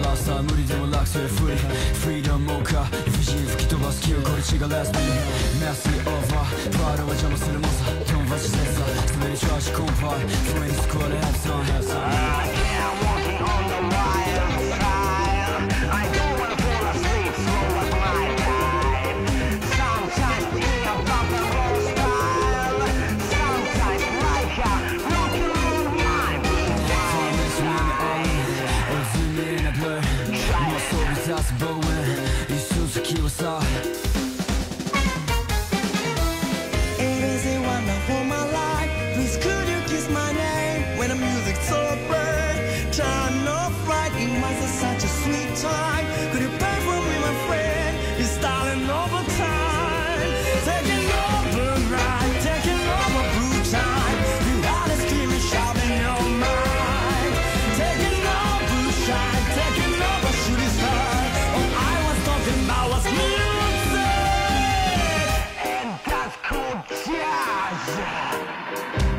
たラス無理でも楽するフリーフリーダムもか。理不尽吹き飛ばす気をこれ血がレスピーメッシーオーバープラドは邪魔するもさドンバチセンサー滑り調子コンパイ不明に救われヘッドソンヘッドソン Or zoom in a blur もうそび立つボーン一瞬先をさ Yeah.